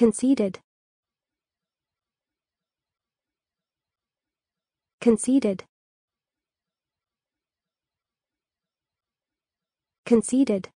conceded. Conceded. Conceded.